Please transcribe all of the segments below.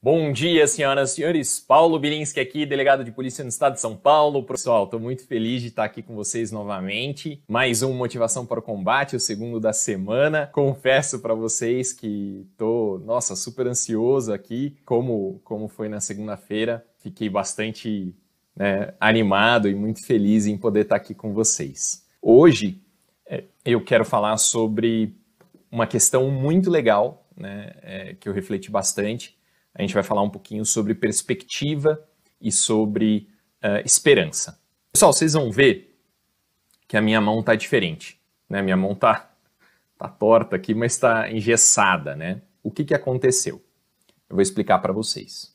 Bom dia, senhoras e senhores. Paulo Bilinski aqui, delegado de polícia no estado de São Paulo. Pessoal, estou muito feliz de estar aqui com vocês novamente. Mais um Motivação para o Combate, o segundo da semana. Confesso para vocês que estou, nossa, super ansioso aqui, como, como foi na segunda-feira. Fiquei bastante né, animado e muito feliz em poder estar aqui com vocês. Hoje é, eu quero falar sobre uma questão muito legal, né, é, que eu refleti bastante a gente vai falar um pouquinho sobre perspectiva e sobre uh, esperança. Pessoal, vocês vão ver que a minha mão está diferente. Né? Minha mão está tá torta aqui, mas está engessada. Né? O que, que aconteceu? Eu vou explicar para vocês.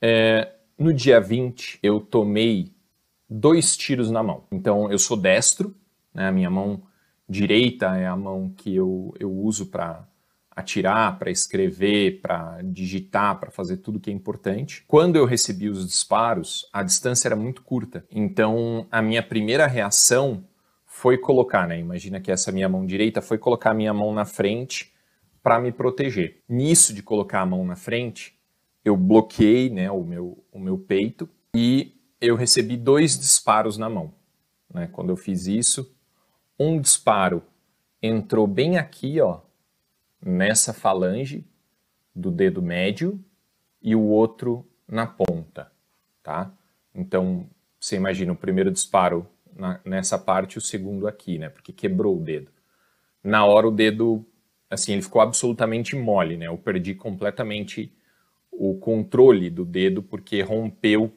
É, no dia 20, eu tomei dois tiros na mão. Então, eu sou destro, né? a minha mão direita é a mão que eu, eu uso para atirar, para escrever, para digitar, para fazer tudo que é importante. Quando eu recebi os disparos, a distância era muito curta. Então, a minha primeira reação foi colocar, né? Imagina que essa minha mão direita foi colocar a minha mão na frente para me proteger. Nisso de colocar a mão na frente, eu bloqueei, né, o meu o meu peito e eu recebi dois disparos na mão. Né? Quando eu fiz isso, um disparo entrou bem aqui, ó, nessa falange do dedo médio e o outro na ponta, tá? Então, você imagina o primeiro disparo na, nessa parte o segundo aqui, né? Porque quebrou o dedo. Na hora o dedo, assim, ele ficou absolutamente mole, né? Eu perdi completamente o controle do dedo porque rompeu.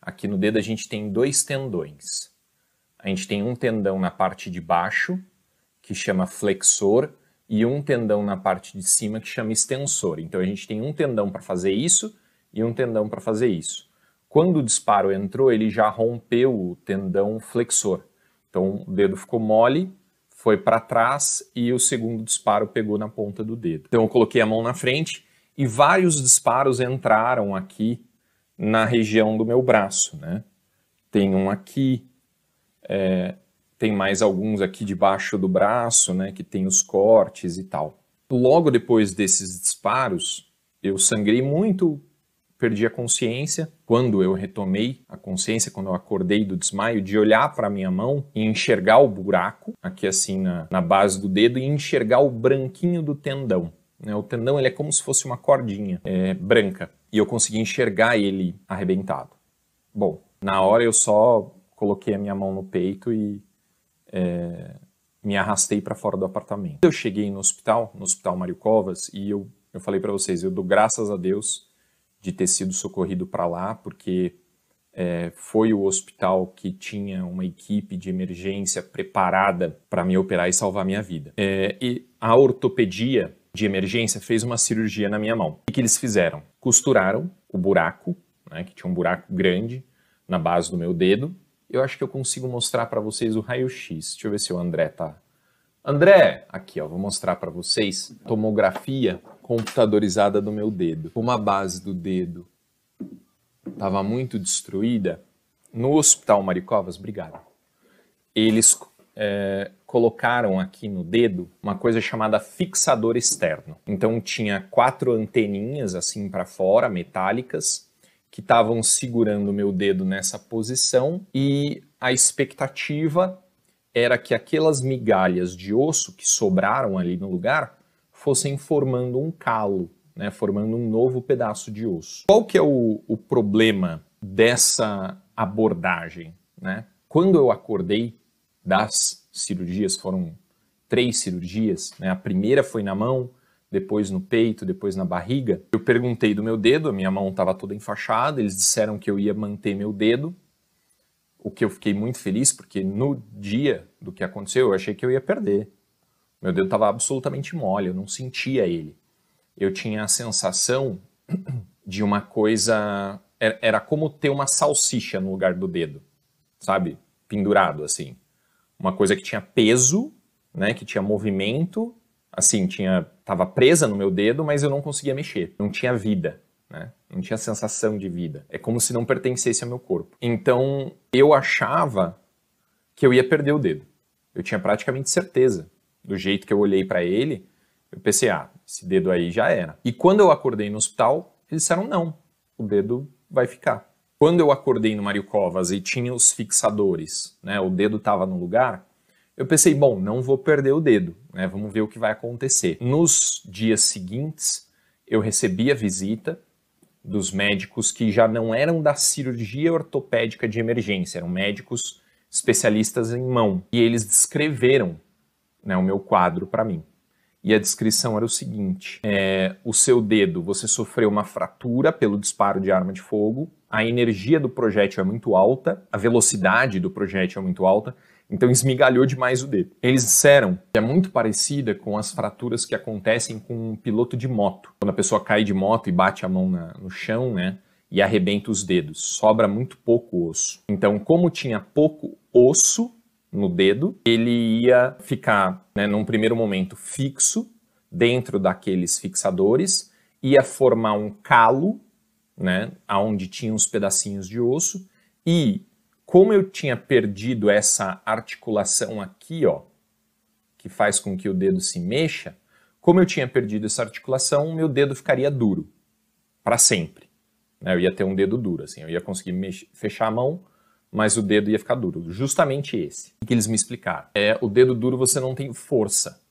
Aqui no dedo a gente tem dois tendões. A gente tem um tendão na parte de baixo, que chama flexor, e um tendão na parte de cima que chama extensor. Então a gente tem um tendão para fazer isso e um tendão para fazer isso. Quando o disparo entrou, ele já rompeu o tendão flexor. Então o dedo ficou mole, foi para trás e o segundo disparo pegou na ponta do dedo. Então eu coloquei a mão na frente e vários disparos entraram aqui na região do meu braço, né? Tem um aqui, é, tem mais alguns aqui debaixo do braço, né, que tem os cortes e tal. Logo depois desses disparos, eu sangrei muito, perdi a consciência. Quando eu retomei a consciência, quando eu acordei do desmaio, de olhar para minha mão e enxergar o buraco, aqui assim na, na base do dedo, e enxergar o branquinho do tendão. Né? O tendão ele é como se fosse uma cordinha é, branca, e eu consegui enxergar ele arrebentado. Bom, na hora eu só coloquei a minha mão no peito e é, me arrastei para fora do apartamento. Eu cheguei no hospital, no Hospital Mário Covas, e eu, eu falei para vocês, eu dou graças a Deus de ter sido socorrido para lá, porque é, foi o hospital que tinha uma equipe de emergência preparada para me operar e salvar minha vida. É, e a ortopedia de emergência fez uma cirurgia na minha mão. O que eles fizeram? Costuraram o buraco, né, que tinha um buraco grande na base do meu dedo, eu acho que eu consigo mostrar para vocês o raio-x. Deixa eu ver se o André tá. André, aqui ó, vou mostrar para vocês tomografia computadorizada do meu dedo. Como a base do dedo estava muito destruída, no Hospital Maricovas, obrigado. Eles é, colocaram aqui no dedo uma coisa chamada fixador externo. Então tinha quatro anteninhas assim para fora, metálicas, que estavam segurando meu dedo nessa posição e a expectativa era que aquelas migalhas de osso que sobraram ali no lugar fossem formando um calo, né, formando um novo pedaço de osso. Qual que é o, o problema dessa abordagem? Né? Quando eu acordei das cirurgias, foram três cirurgias, né? a primeira foi na mão, depois no peito, depois na barriga. Eu perguntei do meu dedo, a minha mão estava toda enfaixada, eles disseram que eu ia manter meu dedo, o que eu fiquei muito feliz, porque no dia do que aconteceu eu achei que eu ia perder. Meu dedo estava absolutamente mole, eu não sentia ele. Eu tinha a sensação de uma coisa. Era como ter uma salsicha no lugar do dedo, sabe? Pendurado assim. Uma coisa que tinha peso, né? Que tinha movimento assim, tinha tava presa no meu dedo, mas eu não conseguia mexer. Não tinha vida, né? Não tinha sensação de vida. É como se não pertencesse ao meu corpo. Então, eu achava que eu ia perder o dedo. Eu tinha praticamente certeza. Do jeito que eu olhei para ele, eu pensei, ah, esse dedo aí já era. E quando eu acordei no hospital, Eles disseram não, o dedo vai ficar. Quando eu acordei no Mário Covas e tinha os fixadores, né, o dedo estava no lugar, eu pensei, bom, não vou perder o dedo, né, vamos ver o que vai acontecer. Nos dias seguintes, eu recebi a visita dos médicos que já não eram da cirurgia ortopédica de emergência, eram médicos especialistas em mão. E eles descreveram né, o meu quadro para mim. E a descrição era o seguinte: é, o seu dedo, você sofreu uma fratura pelo disparo de arma de fogo, a energia do projétil é muito alta, a velocidade do projétil é muito alta, então esmigalhou demais o dedo. Eles disseram que é muito parecida com as fraturas que acontecem com um piloto de moto. Quando a pessoa cai de moto e bate a mão na, no chão, né? E arrebenta os dedos. Sobra muito pouco osso. Então, como tinha pouco osso no dedo, ele ia ficar, né, num primeiro momento, fixo dentro daqueles fixadores, ia formar um calo, né, aonde tinha os pedacinhos de osso, e como eu tinha perdido essa articulação aqui, ó, que faz com que o dedo se mexa, como eu tinha perdido essa articulação, meu dedo ficaria duro para sempre. Né? Eu ia ter um dedo duro, assim, eu ia conseguir fechar a mão, mas o dedo ia ficar duro. Justamente esse que eles me explicaram. É o dedo duro você não tem força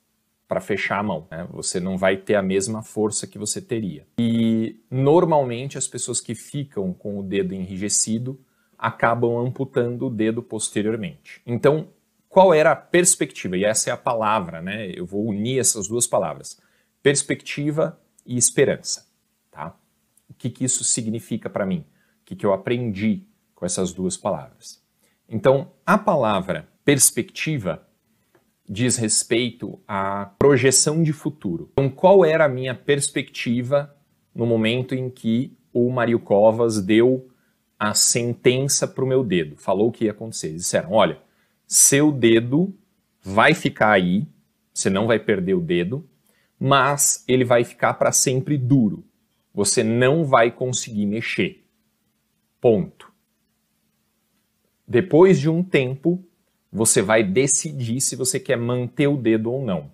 para fechar a mão, né? Você não vai ter a mesma força que você teria. E normalmente as pessoas que ficam com o dedo enrijecido acabam amputando o dedo posteriormente. Então, qual era a perspectiva? E essa é a palavra, né? Eu vou unir essas duas palavras: perspectiva e esperança, tá? O que, que isso significa para mim? O que, que eu aprendi com essas duas palavras? Então, a palavra perspectiva diz respeito à projeção de futuro. Então, qual era a minha perspectiva no momento em que o Mario Covas deu a sentença para o meu dedo. Falou o que ia acontecer. Eles disseram: olha, seu dedo vai ficar aí, você não vai perder o dedo, mas ele vai ficar para sempre duro. Você não vai conseguir mexer. Ponto. Depois de um tempo, você vai decidir se você quer manter o dedo ou não.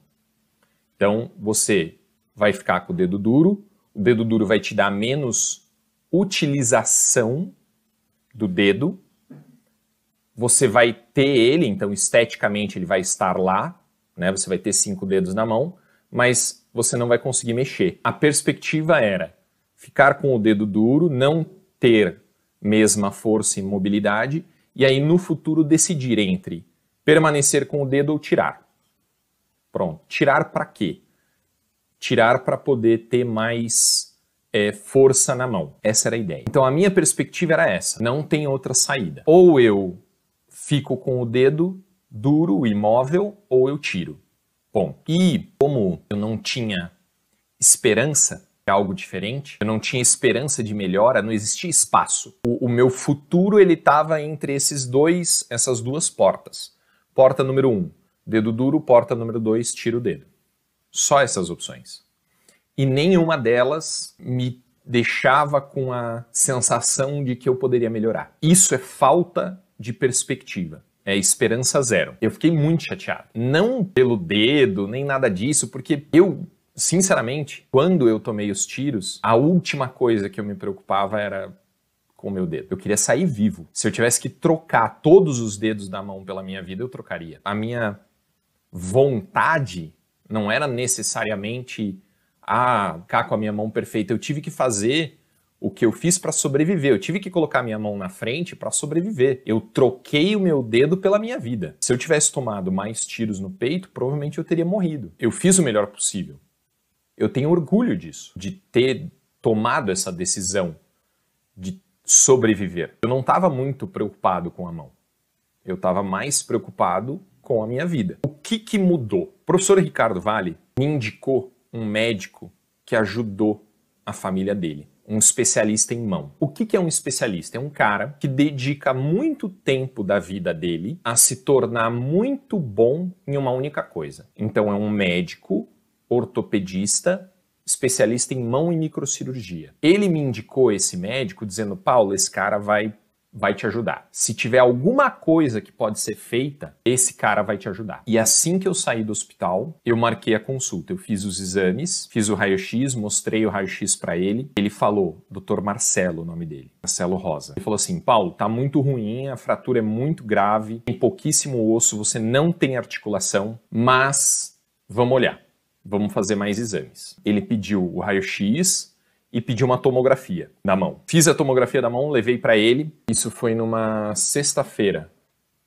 Então, você vai ficar com o dedo duro, o dedo duro vai te dar menos utilização do dedo. Você vai ter ele, então esteticamente ele vai estar lá, né? Você vai ter cinco dedos na mão, mas você não vai conseguir mexer. A perspectiva era ficar com o dedo duro, não ter mesma força e mobilidade, e aí no futuro decidir entre permanecer com o dedo ou tirar. Pronto. Tirar para quê? Tirar para poder ter mais é, força na mão. Essa era a ideia. Então a minha perspectiva era essa: não tem outra saída. Ou eu fico com o dedo duro, imóvel, ou eu tiro. Bom, e como eu não tinha esperança de algo diferente, eu não tinha esperança de melhora, não existia espaço. O, o meu futuro ele estava entre esses dois, essas duas portas. Porta número um, dedo duro. Porta número dois, tiro o dedo. Só essas opções e nenhuma delas me deixava com a sensação de que eu poderia melhorar. Isso é falta de perspectiva. É esperança zero. Eu fiquei muito chateado. Não pelo dedo, nem nada disso, porque eu, sinceramente, quando eu tomei os tiros, a última coisa que eu me preocupava era com o meu dedo. Eu queria sair vivo. Se eu tivesse que trocar todos os dedos da mão pela minha vida, eu trocaria. A minha vontade não era necessariamente ah, cá com a minha mão perfeita. Eu tive que fazer o que eu fiz para sobreviver. Eu tive que colocar minha mão na frente para sobreviver. Eu troquei o meu dedo pela minha vida. Se eu tivesse tomado mais tiros no peito, provavelmente eu teria morrido. Eu fiz o melhor possível. Eu tenho orgulho disso, de ter tomado essa decisão de sobreviver. Eu não estava muito preocupado com a mão. Eu estava mais preocupado com a minha vida. O que, que mudou? O professor Ricardo Vale me indicou um médico que ajudou a família dele, um especialista em mão. O que, que é um especialista? É um cara que dedica muito tempo da vida dele a se tornar muito bom em uma única coisa. Então é um médico ortopedista especialista em mão e microcirurgia. Ele me indicou esse médico dizendo: Paulo, esse cara vai vai te ajudar. Se tiver alguma coisa que pode ser feita, esse cara vai te ajudar. E assim que eu saí do hospital, eu marquei a consulta. Eu fiz os exames, fiz o raio-x, mostrei o raio-x para ele. Ele falou, Dr. Marcelo, o nome dele, Marcelo Rosa. Ele falou assim: "Paulo, tá muito ruim, a fratura é muito grave, tem pouquíssimo osso, você não tem articulação, mas vamos olhar. Vamos fazer mais exames." Ele pediu o raio-x, e pediu uma tomografia da mão. Fiz a tomografia da mão, levei para ele. Isso foi numa sexta-feira,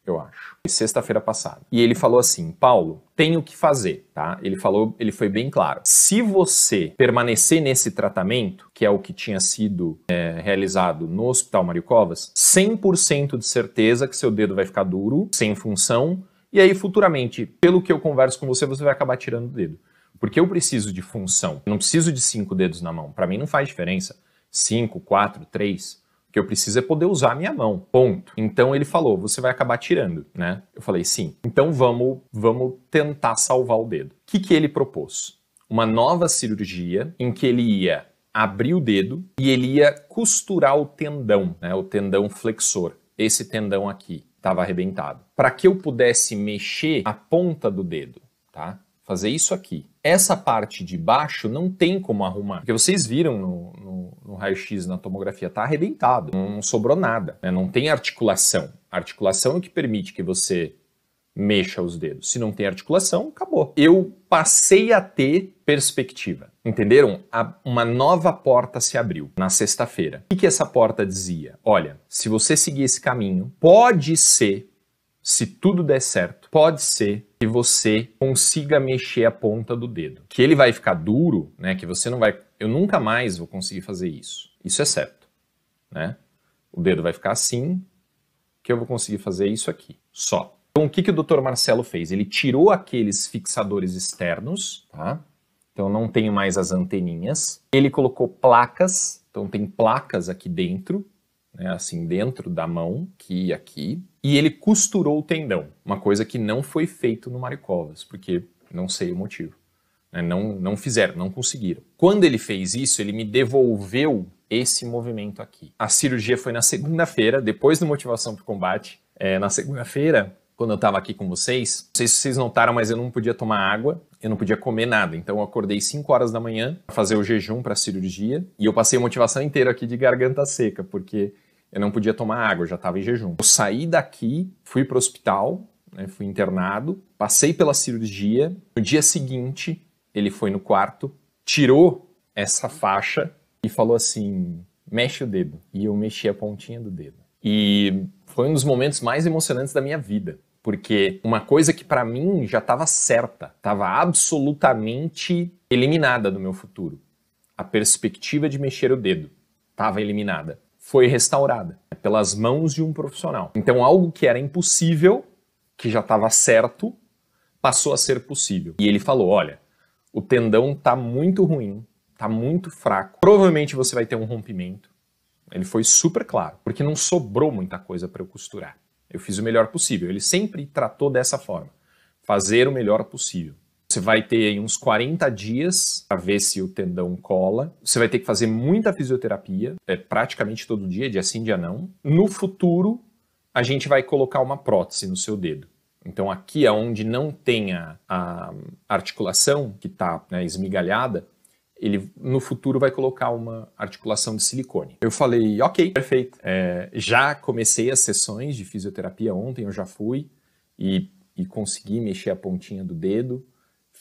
eu acho. Sexta-feira passada. E ele falou assim: Paulo, tenho que fazer, tá? Ele falou, ele foi bem claro. Se você permanecer nesse tratamento, que é o que tinha sido é, realizado no Hospital Mário Covas, 100% de certeza que seu dedo vai ficar duro, sem função, e aí futuramente, pelo que eu converso com você, você vai acabar tirando o dedo. Porque eu preciso de função. Eu não preciso de cinco dedos na mão. Para mim não faz diferença. Cinco, quatro, três. O que eu preciso é poder usar a minha mão. Ponto. Então ele falou: você vai acabar tirando, né? Eu falei: sim. Então vamos, vamos tentar salvar o dedo. O que, que ele propôs? Uma nova cirurgia em que ele ia abrir o dedo e ele ia costurar o tendão, né? O tendão flexor. Esse tendão aqui estava arrebentado. Para que eu pudesse mexer a ponta do dedo, tá? Fazer isso aqui essa parte de baixo não tem como arrumar. Porque vocês viram no, no, no raio-x, na tomografia, tá arrebentado, não, sobrou nada, né? não tem articulação. Articulação é o que permite que você mexa os dedos. Se não tem articulação, acabou. Eu passei a ter perspectiva. Entenderam? A, uma nova porta se abriu na sexta-feira. O que, que essa porta dizia? Olha, se você seguir esse caminho, pode ser se tudo der certo, pode ser que você consiga mexer a ponta do dedo. Que ele vai ficar duro, né? Que você não vai. Eu nunca mais vou conseguir fazer isso. Isso é certo, né? O dedo vai ficar assim, que eu vou conseguir fazer isso aqui, só. Então, o que, que o Dr. Marcelo fez? Ele tirou aqueles fixadores externos, tá? Então, não tenho mais as anteninhas. Ele colocou placas, então tem placas aqui dentro, né, assim, dentro da mão, aqui e aqui, e ele costurou o tendão, uma coisa que não foi feito no Maricovas, porque não sei o motivo. Né, não, não fizeram, não conseguiram. Quando ele fez isso, ele me devolveu esse movimento aqui. A cirurgia foi na segunda-feira, depois do Motivação para o Combate. É, na segunda-feira, quando eu estava aqui com vocês, não sei se vocês notaram, mas eu não podia tomar água, eu não podia comer nada. Então eu acordei 5 horas da manhã para fazer o jejum para a cirurgia e eu passei a motivação inteira aqui de garganta seca, porque eu não podia tomar água, já estava em jejum. Eu saí daqui, fui para o hospital, né, fui internado, passei pela cirurgia. No dia seguinte, ele foi no quarto, tirou essa faixa e falou assim: mexe o dedo. E eu mexi a pontinha do dedo. E foi um dos momentos mais emocionantes da minha vida. Porque uma coisa que para mim já estava certa, estava absolutamente eliminada do meu futuro. A perspectiva de mexer o dedo estava eliminada foi restaurada pelas mãos de um profissional. Então, algo que era impossível, que já estava certo, passou a ser possível. E ele falou: olha, o tendão está muito ruim, está muito fraco. Provavelmente você vai ter um rompimento. Ele foi super claro, porque não sobrou muita coisa para eu costurar. Eu fiz o melhor possível. Ele sempre tratou dessa forma: fazer o melhor possível. Você vai ter aí uns 40 dias para ver se o tendão cola. Você vai ter que fazer muita fisioterapia, é praticamente todo dia, dia sim, dia não. No futuro, a gente vai colocar uma prótese no seu dedo. Então, aqui onde não tem a, a articulação, que está né, esmigalhada, ele no futuro vai colocar uma articulação de silicone. Eu falei, ok, perfeito. É, já comecei as sessões de fisioterapia ontem, eu já fui e, e consegui mexer a pontinha do dedo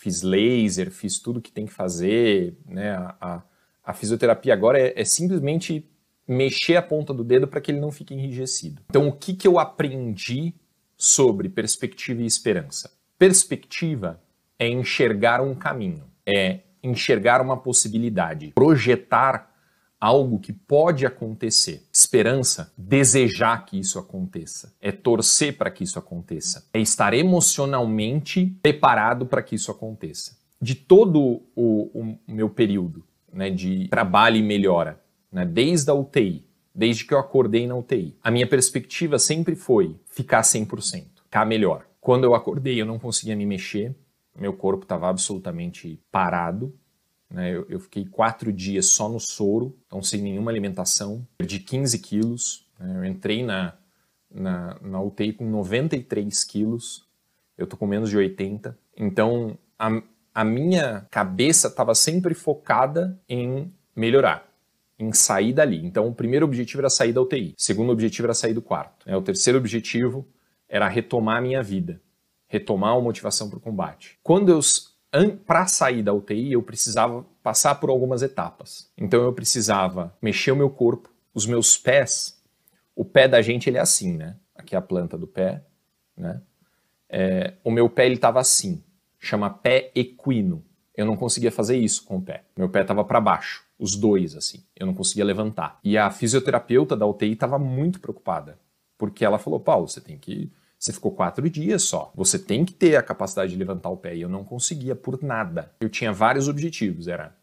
fiz laser, fiz tudo que tem que fazer, né? A, a, a fisioterapia agora é, é, simplesmente mexer a ponta do dedo para que ele não fique enrijecido. Então, o que, que eu aprendi sobre perspectiva e esperança? Perspectiva é enxergar um caminho, é enxergar uma possibilidade, projetar algo que pode acontecer. Esperança, desejar que isso aconteça. É torcer para que isso aconteça. É estar emocionalmente preparado para que isso aconteça. De todo o, o meu período né, de trabalho e melhora, né, desde a UTI, desde que eu acordei na UTI, a minha perspectiva sempre foi ficar 100%, ficar melhor. Quando eu acordei, eu não conseguia me mexer, meu corpo estava absolutamente parado, né? Eu, eu, fiquei quatro dias só no soro, então sem nenhuma alimentação, perdi 15 quilos. Né? Eu entrei na, na, na UTI com 93 quilos, eu tô com menos de 80. Então, a, a minha cabeça estava sempre focada em melhorar, em sair dali. Então, o primeiro objetivo era sair da UTI, o segundo objetivo era sair do quarto. Né? O terceiro objetivo era retomar a minha vida, retomar a motivação para o combate. Quando eu para sair da UTI, eu precisava passar por algumas etapas. Então eu precisava mexer o meu corpo, os meus pés. O pé da gente ele é assim, né? Aqui é a planta do pé, né? É, o meu pé ele estava assim, chama pé equino. Eu não conseguia fazer isso com o pé. Meu pé estava para baixo, os dois assim. Eu não conseguia levantar. E a fisioterapeuta da UTI estava muito preocupada, porque ela falou: Paulo, você tem que você ficou quatro dias só. Você tem que ter a capacidade de levantar o pé. E eu não conseguia por nada. Eu tinha vários objetivos. Era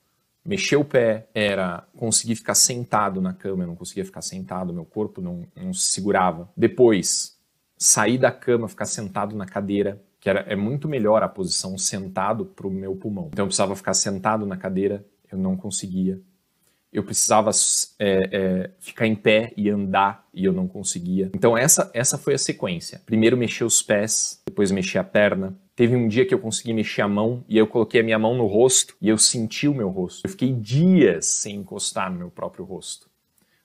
mexer o pé, era conseguir ficar sentado na cama. Eu não conseguia ficar sentado, meu corpo não, não se segurava. Depois, sair da cama, ficar sentado na cadeira, que era, é muito melhor a posição sentado para o meu pulmão. Então eu precisava ficar sentado na cadeira, eu não conseguia. Eu precisava é, é, ficar em pé e andar e eu não conseguia. Então essa, essa foi a sequência. Primeiro mexer os pés, depois mexer a perna. Teve um dia que eu consegui mexer a mão e eu coloquei a minha mão no rosto e eu senti o meu rosto. Eu fiquei dias sem encostar no meu próprio rosto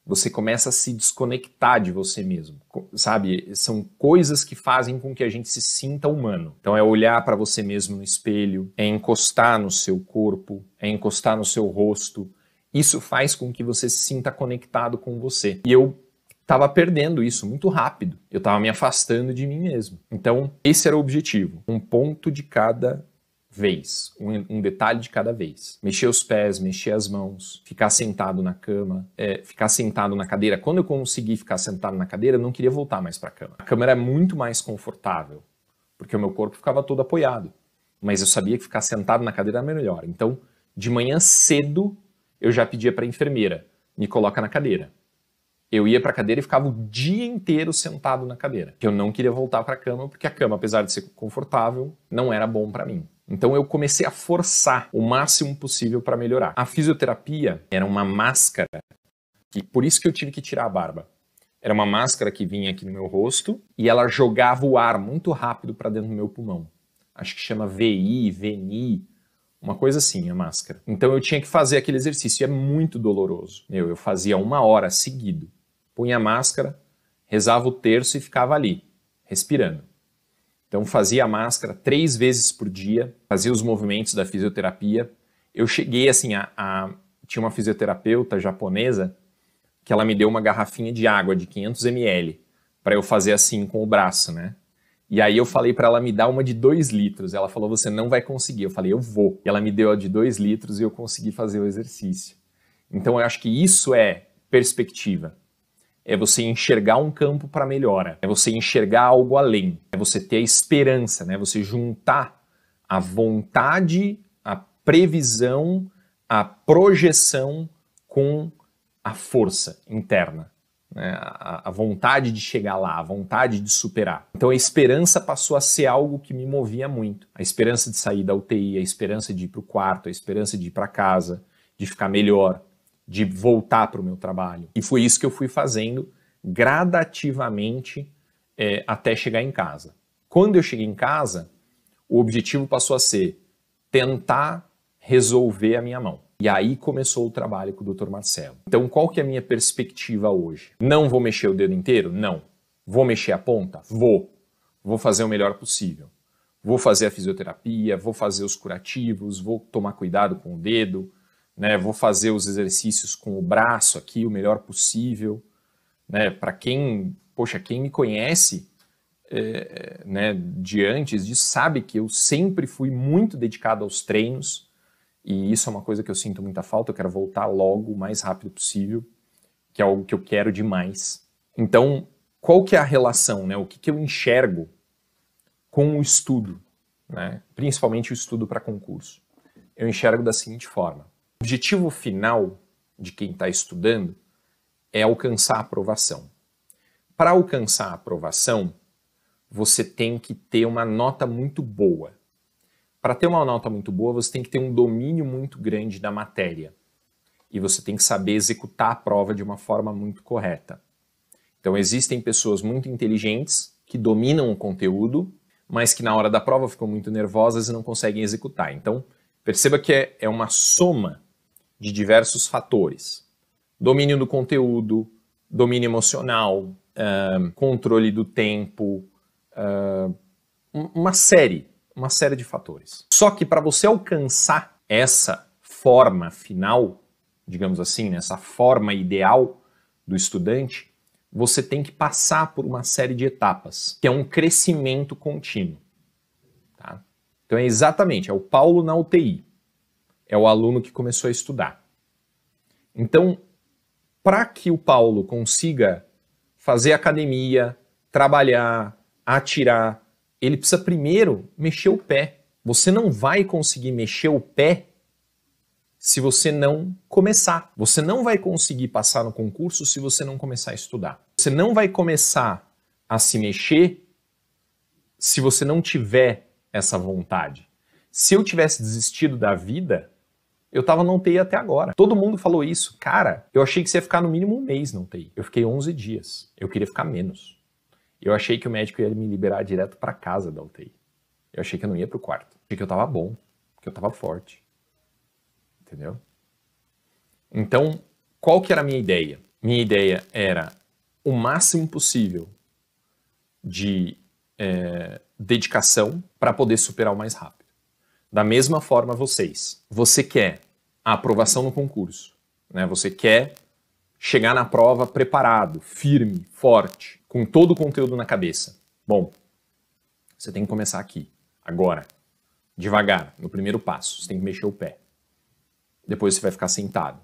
você começa a se desconectar de você mesmo, sabe? São coisas que fazem com que a gente se sinta humano. Então é olhar para você mesmo no espelho, é encostar no seu corpo, é encostar no seu rosto. Isso faz com que você se sinta conectado com você. E eu estava perdendo isso muito rápido. Eu estava me afastando de mim mesmo. Então, esse era o objetivo. Um ponto de cada vez, um, um, detalhe de cada vez. Mexer os pés, mexer as mãos, ficar sentado na cama, é, ficar sentado na cadeira. Quando eu consegui ficar sentado na cadeira, eu não queria voltar mais para a cama. A cama era muito mais confortável, porque o meu corpo ficava todo apoiado. Mas eu sabia que ficar sentado na cadeira era melhor. Então, de manhã cedo, eu já pedia para a enfermeira: me coloca na cadeira. Eu ia para a cadeira e ficava o dia inteiro sentado na cadeira. Eu não queria voltar para a cama, porque a cama, apesar de ser confortável, não era bom para mim. Então eu comecei a forçar o máximo possível para melhorar. A fisioterapia era uma máscara, e por isso que eu tive que tirar a barba. Era uma máscara que vinha aqui no meu rosto e ela jogava o ar muito rápido para dentro do meu pulmão. Acho que chama VI, VNI, uma coisa assim, a máscara. Então eu tinha que fazer aquele exercício e é muito doloroso. Meu, eu fazia uma hora seguido. Punha a máscara, rezava o terço e ficava ali, respirando. Então fazia a máscara três vezes por dia, fazia os movimentos da fisioterapia. Eu cheguei assim a, a tinha uma fisioterapeuta japonesa que ela me deu uma garrafinha de água de 500 ml para eu fazer assim com o braço, né? E aí eu falei para ela me dar uma de 2 litros. Ela falou: "Você não vai conseguir". Eu falei: "Eu vou". E ela me deu a de 2 litros e eu consegui fazer o exercício. Então eu acho que isso é perspectiva é você enxergar um campo para melhora, é você enxergar algo além, é você ter a esperança, né? Você juntar a vontade, a previsão, a projeção com a força interna, né? a, a vontade de chegar lá, a vontade de superar. Então a esperança passou a ser algo que me movia muito. A esperança de sair da UTI, a esperança de ir para o quarto, a esperança de ir para casa, de ficar melhor, de voltar para o meu trabalho. E foi isso que eu fui fazendo gradativamente é, até chegar em casa. Quando eu cheguei em casa, o objetivo passou a ser tentar resolver a minha mão. E aí começou o trabalho com o Dr. Marcelo. Então, qual que é a minha perspectiva hoje? Não vou mexer o dedo inteiro? Não. Vou mexer a ponta? Vou. Vou fazer o melhor possível. Vou fazer a fisioterapia, vou fazer os curativos, vou tomar cuidado com o dedo, né? Vou fazer os exercícios com o braço aqui o melhor possível, né? Para quem, poxa, quem me conhece, é, né, de antes disso sabe que eu sempre fui muito dedicado aos treinos e isso é uma coisa que eu sinto muita falta. Eu quero voltar logo o mais rápido possível, que é algo que eu quero demais. Então, qual que é a relação, né? O que, que eu enxergo com o estudo, né? Principalmente o estudo para concurso. Eu enxergo da seguinte forma: objetivo final de quem está estudando é alcançar a aprovação. Para alcançar a aprovação, você tem que ter uma nota muito boa. Para ter uma nota muito boa, você tem que ter um domínio muito grande da matéria. E você tem que saber executar a prova de uma forma muito correta. Então existem pessoas muito inteligentes que dominam o conteúdo, mas que na hora da prova ficam muito nervosas e não conseguem executar. Então perceba que é, é uma soma de diversos fatores: domínio do conteúdo, domínio emocional, controle do tempo, uma série, uma série de fatores. Só que para você alcançar essa forma final, digamos assim, né, essa forma ideal do estudante, você tem que passar por uma série de etapas, que é um crescimento contínuo. Tá? Então é exatamente, é o Paulo na UTI. É o aluno que começou a estudar. Então, para que o Paulo consiga fazer academia, trabalhar, atirar, ele precisa primeiro mexer o pé. Você não vai conseguir mexer o pé se você não começar. Você não vai conseguir passar no concurso se você não começar a estudar. Você não vai começar a se mexer se você não tiver essa vontade. Se eu tivesse desistido da vida, eu tava no UTI até agora. Todo mundo falou isso. Cara, eu achei que você ia ficar no mínimo um mês no UTI. Eu fiquei 11 dias. Eu queria ficar menos. Eu achei que o médico ia me liberar direto para casa da UTI. Eu achei que eu não ia pro quarto. Achei que eu tava bom, que eu tava forte. Entendeu? Então, qual que era a minha ideia? Minha ideia era o máximo possível de é, dedicação para poder superar o mais rápido. Da mesma forma, vocês. Você quer a aprovação no concurso, né? Você quer chegar na prova preparado, firme, forte, com todo o conteúdo na cabeça. Bom, você tem que começar aqui, agora, devagar, no primeiro passo. Você tem que mexer o pé. Depois você vai ficar sentado.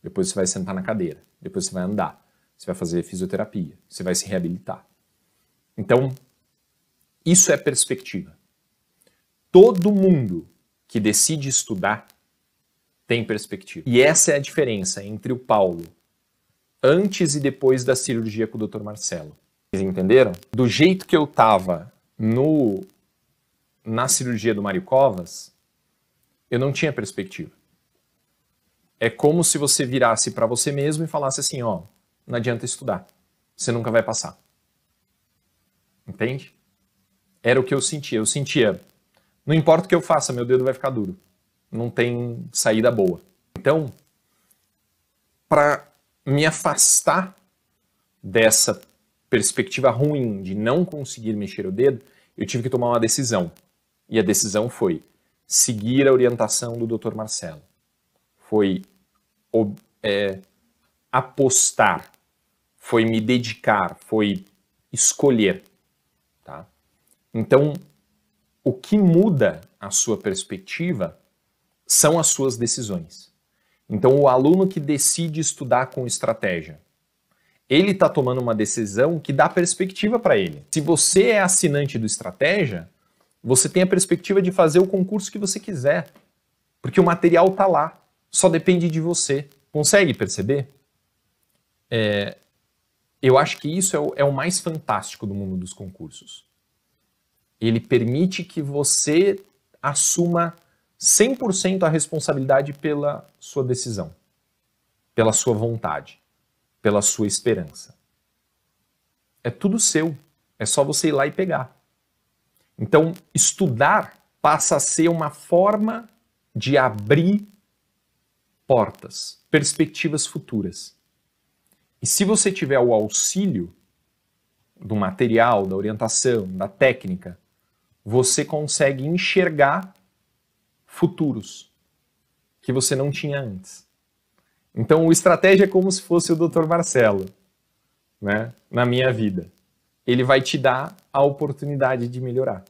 Depois você vai sentar na cadeira. Depois você vai andar. Você vai fazer fisioterapia, você vai se reabilitar. Então, isso é perspectiva. Todo mundo que decide estudar tem perspectiva. E essa é a diferença entre o Paulo antes e depois da cirurgia com o Dr. Marcelo. Vocês entenderam? Do jeito que eu tava no na cirurgia do Mário Covas, eu não tinha perspectiva. É como se você virasse para você mesmo e falasse assim, ó, não adianta estudar. Você nunca vai passar. Entende? Era o que eu sentia. Eu sentia, não importa o que eu faça, meu dedo vai ficar duro. Não tem saída boa. Então, para me afastar dessa perspectiva ruim de não conseguir mexer o dedo, eu tive que tomar uma decisão. E a decisão foi seguir a orientação do Dr. Marcelo. Foi é, apostar foi me dedicar, foi escolher. Tá? Então, o que muda a sua perspectiva são as suas decisões. Então, o aluno que decide estudar com estratégia, ele está tomando uma decisão que dá perspectiva para ele. Se você é assinante do estratégia, você tem a perspectiva de fazer o concurso que você quiser, porque o material está lá, só depende de você. Consegue perceber? É, eu acho que isso é o, é o mais fantástico do mundo dos concursos. Ele permite que você assuma 100% a responsabilidade pela sua decisão, pela sua vontade, pela sua esperança. É tudo seu, é só você ir lá e pegar. Então, estudar passa a ser uma forma de abrir portas, perspectivas futuras. E se você tiver o auxílio do material, da orientação, da técnica, você consegue enxergar futuros que você não tinha antes. Então, o estratégia é como se fosse o Dr. Marcelo, né, na minha vida. Ele vai te dar a oportunidade de melhorar.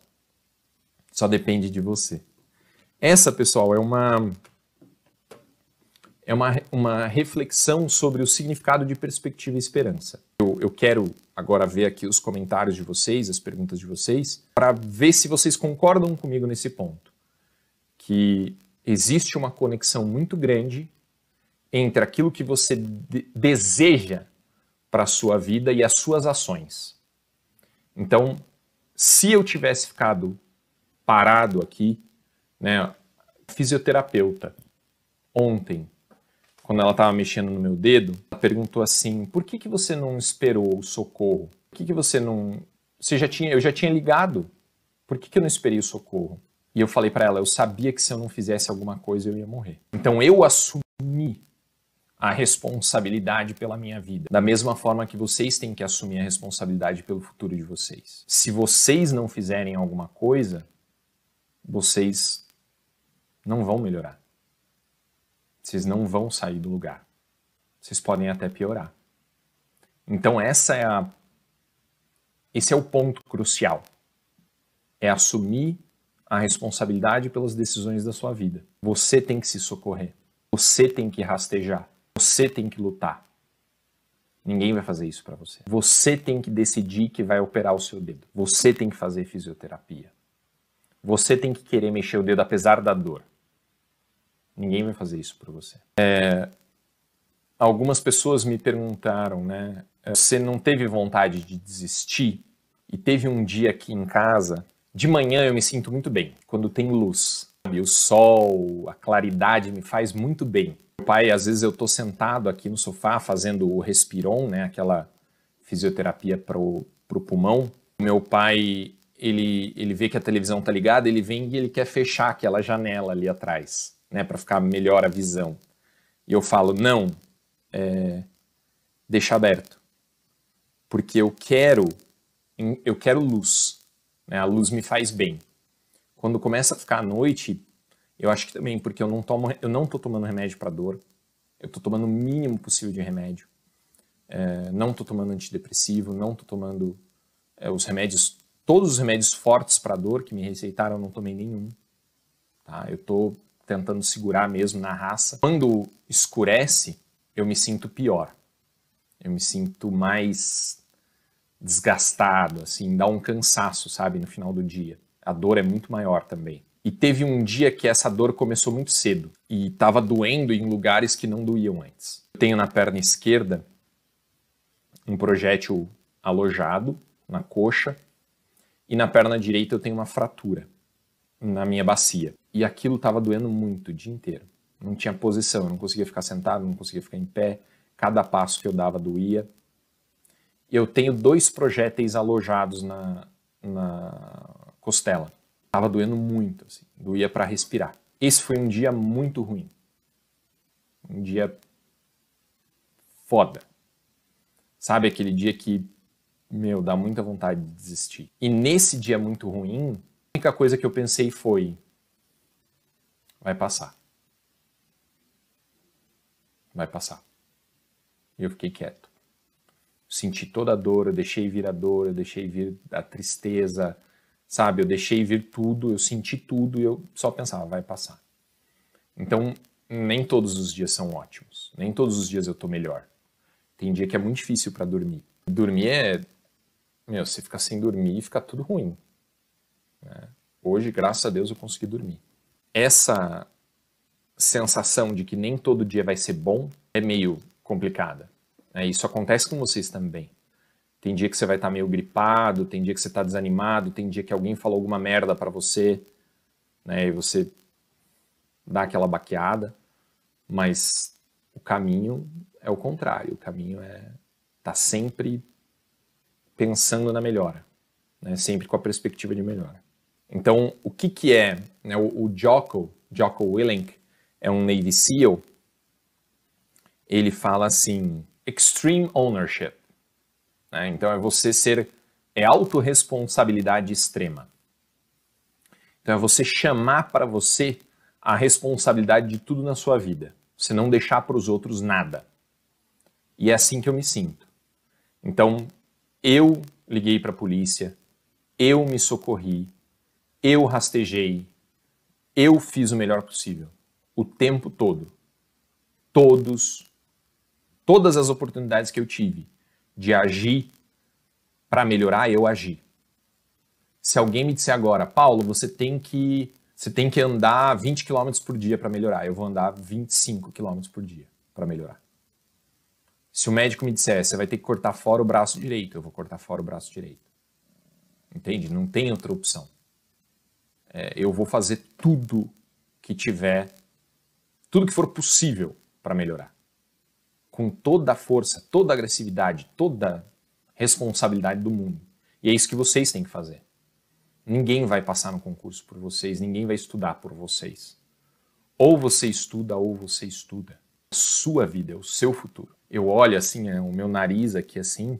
Só depende de você. Essa, pessoal, é uma é uma, uma reflexão sobre o significado de perspectiva e esperança. Eu, eu quero agora ver aqui os comentários de vocês, as perguntas de vocês, para ver se vocês concordam comigo nesse ponto. Que existe uma conexão muito grande entre aquilo que você de deseja para a sua vida e as suas ações. Então, se eu tivesse ficado parado aqui, né, fisioterapeuta, ontem, quando ela estava mexendo no meu dedo, ela perguntou assim: por que, que você não esperou o socorro? Por que, que você não. Você já tinha, eu já tinha ligado. Por que, que eu não esperei o socorro? E eu falei para ela: eu sabia que se eu não fizesse alguma coisa eu ia morrer. Então eu assumi a responsabilidade pela minha vida, da mesma forma que vocês têm que assumir a responsabilidade pelo futuro de vocês. Se vocês não fizerem alguma coisa, vocês não vão melhorar. Vocês não vão sair do lugar. Vocês podem até piorar. Então essa é a esse é o ponto crucial. É assumir a responsabilidade pelas decisões da sua vida. Você tem que se socorrer. Você tem que rastejar. Você tem que lutar. Ninguém vai fazer isso para você. Você tem que decidir que vai operar o seu dedo. Você tem que fazer fisioterapia. Você tem que querer mexer o dedo apesar da dor. Ninguém vai fazer isso por você. É, algumas pessoas me perguntaram, né? Você não teve vontade de desistir? E teve um dia aqui em casa, de manhã eu me sinto muito bem, quando tem luz. O sol, a claridade me faz muito bem. Meu pai, às vezes eu estou sentado aqui no sofá fazendo o respiron, né? Aquela fisioterapia para o pulmão. Meu pai, ele, ele vê que a televisão tá ligada, ele vem e ele quer fechar aquela janela ali atrás né, para ficar melhor a visão. E eu falo, não, é, deixa aberto, porque eu quero, eu quero luz, né, a luz me faz bem. Quando começa a ficar a noite, eu acho que também porque eu não tomo, eu não tô tomando remédio para dor, eu tô tomando o mínimo possível de remédio, é, não tô tomando antidepressivo, não tô tomando é, os remédios, todos os remédios fortes para dor que me receitaram, eu não tomei nenhum. Tá? Eu tô tentando segurar mesmo na raça. Quando escurece, eu me sinto pior. Eu me sinto mais desgastado, assim, dá um cansaço, sabe, no final do dia. A dor é muito maior também. E teve um dia que essa dor começou muito cedo e estava doendo em lugares que não doíam antes. Eu tenho na perna esquerda um projétil alojado na coxa e na perna direita eu tenho uma fratura na minha bacia. E aquilo estava doendo muito o dia inteiro. Não tinha posição, eu não conseguia ficar sentado, não conseguia ficar em pé. Cada passo que eu dava doía. Eu tenho dois projéteis alojados na, na costela. Tava doendo muito, assim, doía para respirar. Esse foi um dia muito ruim. Um dia foda. Sabe aquele dia que, meu, dá muita vontade de desistir. E nesse dia muito ruim, única coisa que eu pensei foi: vai passar. Vai passar. E eu fiquei quieto. Senti toda a dor, eu deixei vir a dor, eu deixei vir a tristeza, sabe? Eu deixei vir tudo, eu senti tudo e eu só pensava: vai passar. Então, nem todos os dias são ótimos. Nem todos os dias eu tô melhor. Tem dia que é muito difícil para dormir. Dormir é. Meu, você fica sem dormir fica tudo ruim. Né? Hoje, graças a Deus, eu consegui dormir. Essa sensação de que nem todo dia vai ser bom é meio complicada. Né? Isso acontece com vocês também. Tem dia que você vai estar meio gripado, tem dia que você está desanimado, tem dia que alguém falou alguma merda para você, né? E você dá aquela baqueada, mas o caminho é o contrário. O caminho é tá sempre pensando na melhora, né? Sempre com a perspectiva de melhora. Então, o que, que é né, o, o Jocko, Jocko Willink, é um Navy SEAL, ele fala assim, extreme ownership. Né? Então, é você ser, é autorresponsabilidade extrema. Então, é você chamar para você a responsabilidade de tudo na sua vida. Você não deixar para os outros nada. E é assim que eu me sinto. Então, eu liguei para a polícia, eu me socorri, eu rastejei, eu fiz o melhor possível, o tempo todo. Todos, todas as oportunidades que eu tive de agir para melhorar, eu agi. Se alguém me disser agora, Paulo, você tem que você tem que andar 20 km por dia para melhorar, eu vou andar 25 km por dia para melhorar. Se o médico me disser, você vai ter que cortar fora o braço direito, eu vou cortar fora o braço direito. Entende? Não tem outra opção é, eu vou fazer tudo que tiver, tudo que for possível para melhorar. Com toda a força, toda a agressividade, toda a responsabilidade do mundo. E é isso que vocês têm que fazer. Ninguém vai passar no concurso por vocês, ninguém vai estudar por vocês. Ou você estuda ou você estuda. A sua vida é o seu futuro. Eu olho assim, é, o meu nariz aqui assim,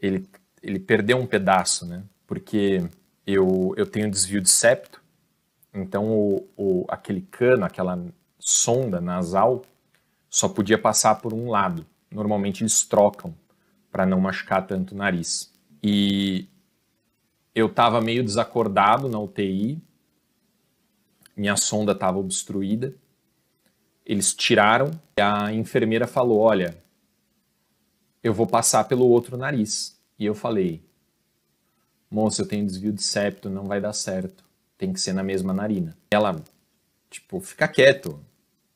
ele, ele perdeu um pedaço, né? Porque eu, eu tenho desvio de septo, então o, o, aquele cano, aquela sonda nasal, só podia passar por um lado. Normalmente eles trocam para não machucar tanto o nariz. E eu estava meio desacordado na UTI, minha sonda estava obstruída. Eles tiraram e a enfermeira falou: Olha, eu vou passar pelo outro nariz. E eu falei: Moça, eu tenho desvio de septo, não vai dar certo. Tem que ser na mesma narina. Ela, tipo, fica quieto,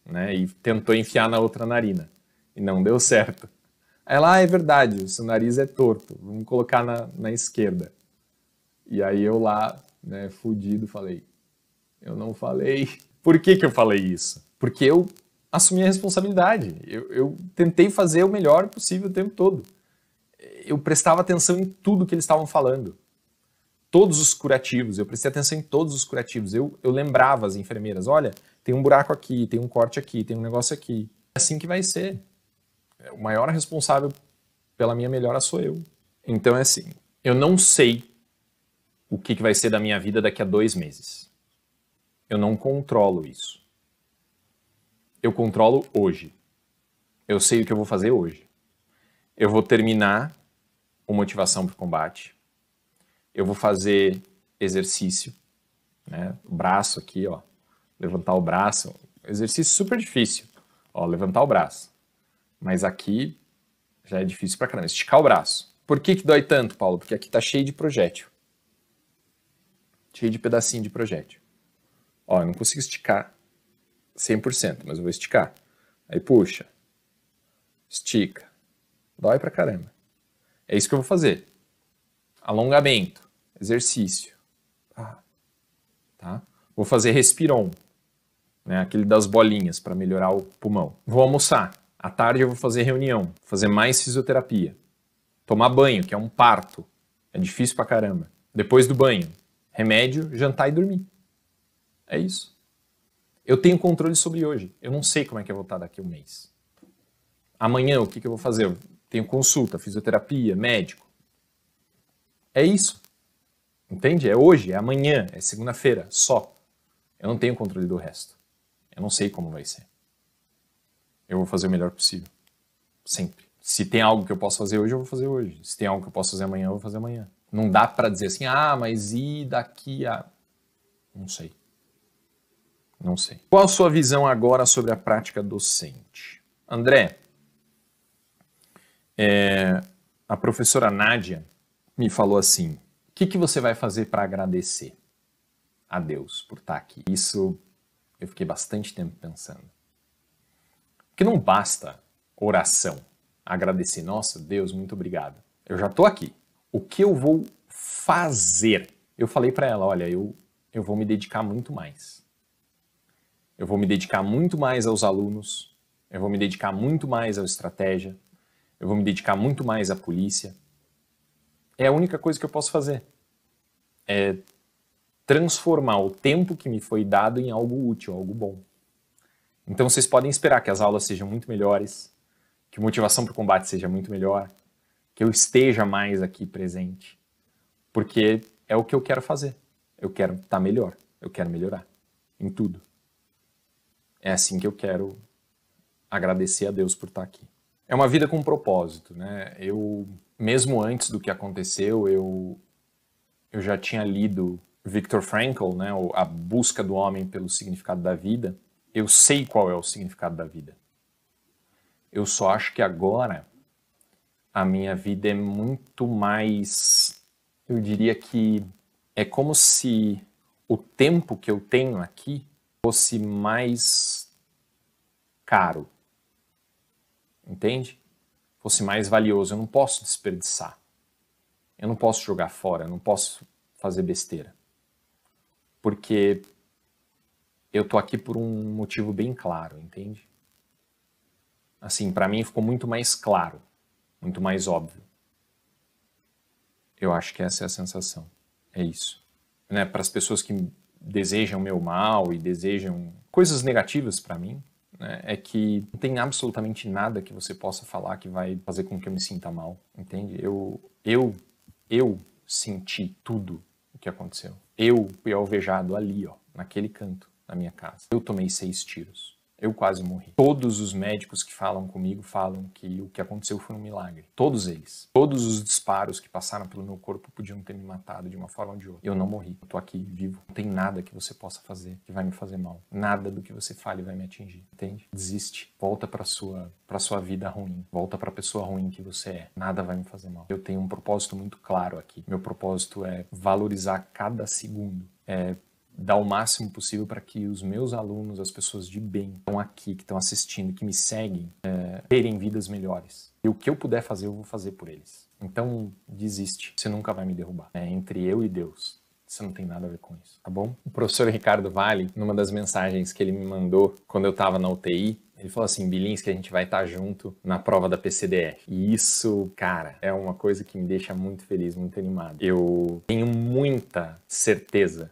né? E tentou enfiar na outra narina. E não deu certo. Ela, ah, é verdade, o seu nariz é torto, vamos colocar na, na esquerda. E aí eu lá, né, fudido, falei, eu não falei. Por que, que eu falei isso? Porque eu assumi a responsabilidade. Eu, eu tentei fazer o melhor possível o tempo todo. Eu prestava atenção em tudo que eles estavam falando. Todos os curativos, eu prestei atenção em todos os curativos. Eu, eu lembrava as enfermeiras: olha, tem um buraco aqui, tem um corte aqui, tem um negócio aqui. É assim que vai ser. O maior responsável pela minha melhora sou eu. Então é assim: eu não sei o que, vai ser da minha vida daqui a dois meses. Eu não controlo isso. Eu controlo hoje. Eu sei o que eu vou fazer hoje. Eu vou terminar o motivação para o combate. Eu vou fazer exercício, né? Braço aqui, ó. Levantar o braço. Exercício super difícil. Ó, levantar o braço. Mas aqui já é difícil pra caramba. Esticar o braço. Por que, que dói tanto, Paulo? Porque aqui tá cheio de projétil. Cheio de pedacinho de projétil. Ó, eu não consigo esticar 100%, mas eu vou esticar. Aí puxa, estica, dói pra caramba. É isso que eu vou fazer. Alongamento, exercício. Ah, tá? Vou fazer respiron, né? aquele das bolinhas para melhorar o pulmão. Vou almoçar. À tarde eu vou fazer reunião, fazer mais fisioterapia. Tomar banho, que é um parto. É difícil pra caramba. Depois do banho, remédio, jantar e dormir. É isso. Eu tenho controle sobre hoje. Eu não sei como é que eu vou estar daqui a um mês. Amanhã, o que, que eu vou fazer? Eu tenho consulta, fisioterapia, médico. É isso. Entende? É hoje, é amanhã, é segunda-feira, só. Eu não tenho controle do resto. Eu não sei como vai ser. Eu vou fazer o melhor possível. Sempre. Se tem algo que eu posso fazer hoje, eu vou fazer hoje. Se tem algo que eu posso fazer amanhã, eu vou fazer amanhã. Não dá para dizer assim, ah, mas e daqui a. Não sei. Não sei. Qual a sua visão agora sobre a prática docente? André, é, a professora Nádia me falou assim: o que, que você vai fazer para agradecer a Deus por estar aqui? Isso eu fiquei bastante tempo pensando. Porque não basta oração, agradecer, nossa, Deus, muito obrigado. Eu já estou aqui. O que eu vou fazer? Eu falei para ela: olha, eu, eu vou me dedicar muito mais eu vou me dedicar muito mais aos alunos, eu vou me dedicar muito mais à estratégia, eu vou me dedicar muito mais à polícia. É a única coisa que eu posso fazer. É transformar o tempo que me foi dado em algo útil, algo bom. Então vocês podem esperar que as aulas sejam muito melhores, que a motivação para o combate seja muito melhor, que eu esteja mais aqui presente, porque é o que eu quero fazer. Eu quero estar tá melhor, eu quero melhorar em tudo é assim que eu quero agradecer a Deus por estar aqui. É uma vida com propósito, né? Eu, mesmo antes do que aconteceu, eu, eu já tinha lido Viktor Frankl, né? A busca do homem pelo significado da vida. Eu sei qual é o significado da vida. Eu só acho que agora a minha vida é muito mais. Eu diria que é como se o tempo que eu tenho aqui fosse mais caro. Entende? Fosse mais valioso. Eu não posso desperdiçar. Eu não posso jogar fora, eu não posso fazer besteira. Porque eu tô aqui por um motivo bem claro, entende? assim, para mim ficou muito mais claro, muito mais óbvio. Eu acho que essa é a sensação. É isso. Né? Para as pessoas que desejam meu mal e desejam coisas negativas para mim, né? é que não tem absolutamente nada que você possa falar que vai fazer com que eu me sinta mal, entende? Eu, eu, eu senti tudo o que aconteceu. Eu fui alvejado ali, ó, naquele canto da minha casa. Eu tomei seis tiros. Eu quase morri. Todos os médicos que falam comigo falam que o que aconteceu foi um milagre. Todos eles. Todos os disparos que passaram pelo meu corpo podiam ter me matado de uma forma ou de outra. Eu não morri. Eu tô aqui vivo. Não tem nada que você possa fazer que vai me fazer mal. Nada do que você fale vai me atingir. Entende? Desiste. Volta para sua para sua vida ruim. Volta para a pessoa ruim que você é. Nada vai me fazer mal. Eu tenho um propósito muito claro aqui. Meu propósito é valorizar cada segundo. É dar o máximo possível para que os meus alunos, as pessoas de bem que estão aqui, que estão assistindo, que me seguem, é, terem vidas melhores. E o que eu puder fazer, eu vou fazer por eles. Então, desiste. Você nunca vai me derrubar. É entre eu e Deus. Você não tem nada a ver com isso, tá bom? O professor Ricardo Vale, numa das mensagens que ele me mandou quando eu estava na UTI, ele falou assim, Bilins, que a gente vai estar tá junto na prova da PCDF. E isso, cara, é uma coisa que me deixa muito feliz, muito animado. Eu tenho muita certeza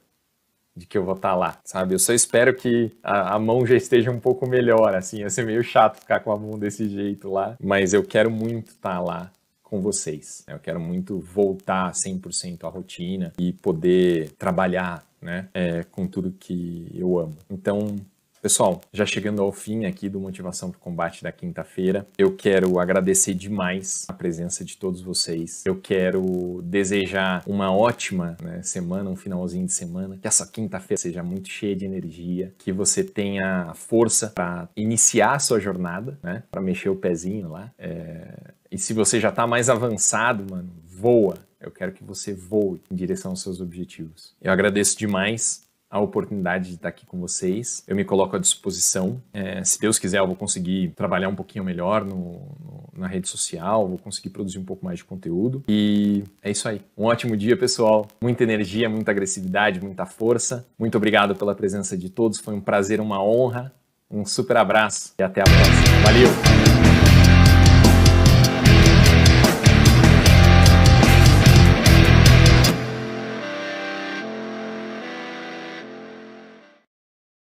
de que eu vou estar tá lá, sabe? Eu só espero que a, a, mão já esteja um pouco melhor, assim, ia ser meio chato ficar com a mão desse jeito lá, mas eu quero muito estar tá lá com vocês. Eu quero muito voltar 100% à rotina e poder trabalhar, né, é, com tudo que eu amo. Então, Pessoal, já chegando ao fim aqui do Motivação para o Combate da quinta-feira, eu quero agradecer demais a presença de todos vocês. Eu quero desejar uma ótima né, semana, um finalzinho de semana, que essa quinta-feira seja muito cheia de energia, que você tenha força para iniciar a sua jornada, né, para mexer o pezinho lá. É... E se você já está mais avançado, mano, voa. Eu quero que você voe em direção aos seus objetivos. Eu agradeço demais a oportunidade de estar aqui com vocês. Eu me coloco à disposição. É, se Deus quiser, eu vou conseguir trabalhar um pouquinho melhor no, no, na rede social, vou conseguir produzir um pouco mais de conteúdo. E é isso aí. Um ótimo dia, pessoal. Muita energia, muita agressividade, muita força. Muito obrigado pela presença de todos. Foi um prazer, uma honra. Um super abraço e até a próxima. Valeu!